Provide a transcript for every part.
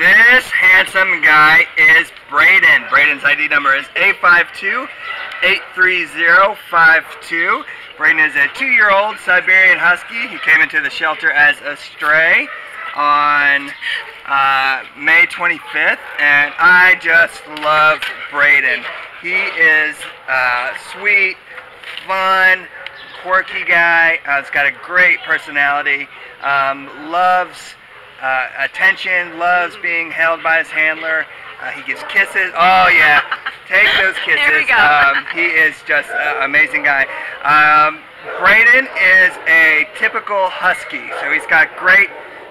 This handsome guy is Brayden. Brayden's ID number is A52-83052. Brayden is a two-year-old Siberian Husky. He came into the shelter as a stray on uh, May 25th, and I just love Brayden. He is uh, sweet, fun, quirky guy. Uh, he's got a great personality. Um, loves uh, attention, loves being held by his handler. Uh, he gives kisses. Oh yeah, take those kisses. There we go. Um, he is just an amazing guy. Um, Brayden is a typical husky, so he's got great,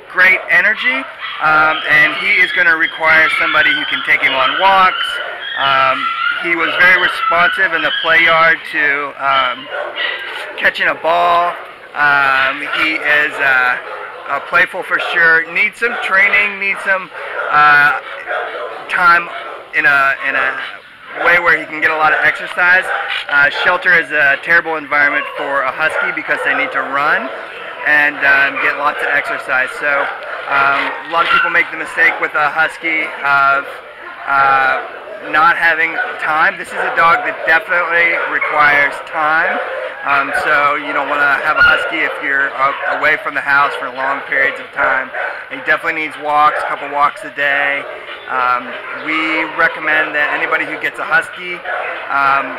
great energy, um, and he is going to require somebody who can take him on walks. Um, he was very responsive in the play yard to um, catching a ball. Um, he is uh, uh, playful for sure. Needs some training. Needs some uh, time in a in a way where he can get a lot of exercise. Uh, shelter is a terrible environment for a husky because they need to run and um, get lots of exercise. So um, a lot of people make the mistake with a husky of uh, not having time. This is a dog that definitely requires time. Um, so you don't want to have a husky if you're uh, away from the house for long periods of time. He definitely needs walks, a couple walks a day. Um, we recommend that anybody who gets a husky um,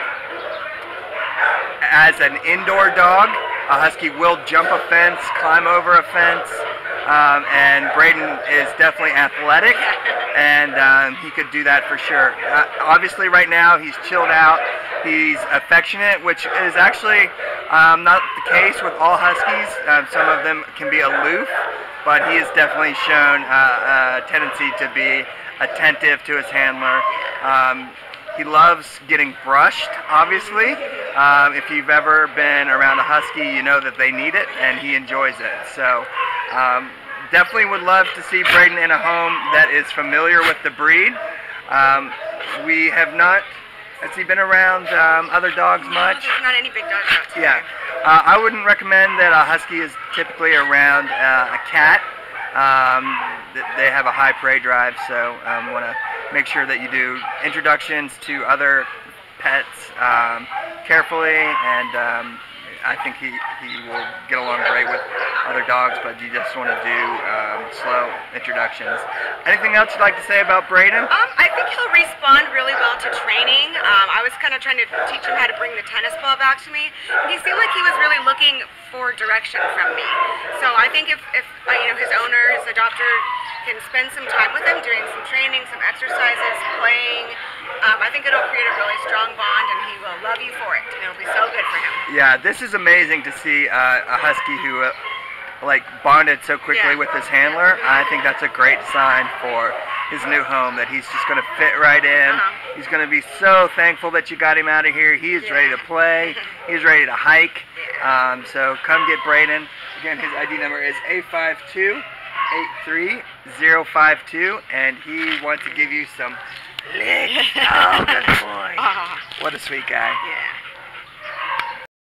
as an indoor dog, a husky will jump a fence, climb over a fence, um, and Brayden is definitely athletic, and um, he could do that for sure. Uh, obviously, right now he's chilled out. He's affectionate, which is actually um, not the case with all huskies. Um, some of them can be aloof, but he has definitely shown uh, a tendency to be attentive to his handler. Um, he loves getting brushed, obviously. Um, if you've ever been around a husky, you know that they need it, and he enjoys it. So um, definitely would love to see Brayden in a home that is familiar with the breed. Um, we have not, has he been around um, other dogs much? Not any big dogs out. Yeah. Uh, I wouldn't recommend that a husky is typically around uh, a cat. Um, they have a high prey drive, so um, want to make sure that you do introductions to other pets um, carefully, and um, I think he, he will get along great with other dogs, but you just want to do um, slow introductions. Anything else you'd like to say about Brayden? Um, I think he'll respond really well to training. Um, I was kind of trying to teach him how to bring the tennis ball back to me. He seemed like he was really looking for direction from me. So I think if, if uh, you know his owner, his adopter, can spend some time with him, doing some training, some exercises, playing, um, I think it'll create a really strong bond, and he will love you for it. And it'll be so good for him. Yeah, this is amazing to see uh, a husky who uh, like bonded so quickly Yeah. with his handler. I think that's a great sign for his new home that he's just going to fit right in. Uh-huh. He's going to be so thankful that you got him out of here. He is Yeah. ready to play. He's ready to hike. Um, so come get Brayden. Again, his ID number is A52 83052 and he wants to give you some. Oh, good boy. Ah, What a sweet guy. yeah.